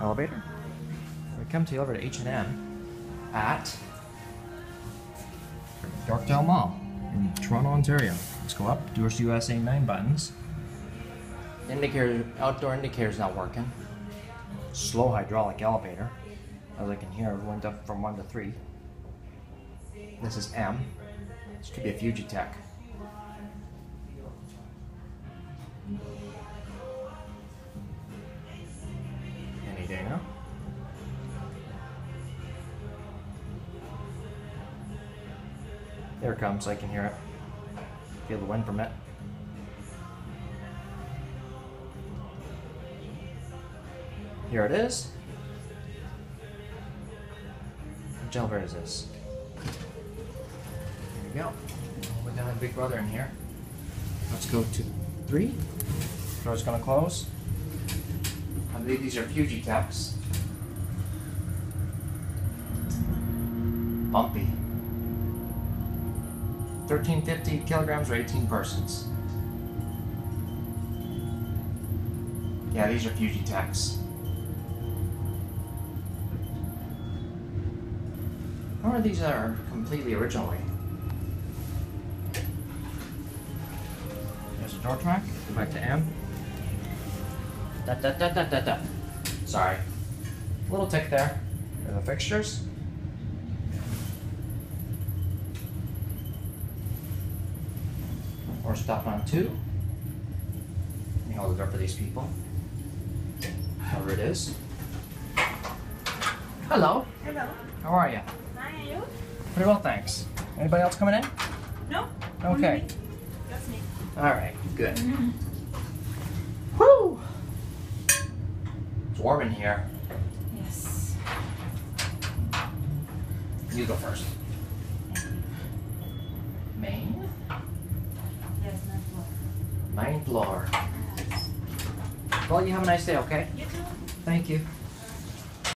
elevator. We come to the elevator H&M at Yorkdale Mall in Toronto, Ontario. Let's go up. Doors USA 9 buttons. Indicator, outdoor indicator's not working. Slow hydraulic elevator. As I can hear, up from 1 to 3. This is M. This could be a Fujitec. Now. There it comes, I can hear it. Feel the wind from it. Here it is. Which elevator is this? There we go. We a big brother in here. Let's go to three. Door's gonna close. I believe these are Fuji Fujitecs. Bumpy. 1350 kilograms or 18 persons. Yeah, these are Fujitecs. Or these are completely originally. There's a door track. Go back to M. Da da da da da da. Sorry. Little tick there. Are the fixtures. Or stop on two. Let me hold the door for these people. Whoever it is. Hello. Hello. How are you? Hi, are you? Pretty well, thanks. Anybody else coming in? No. Okay. me. Just me. All right. Good. Mm-hmm. It's warm in here. Yes. You go first. Main. Yes, not more. Main floor. Well, you have a nice day, okay? You too. Thank you.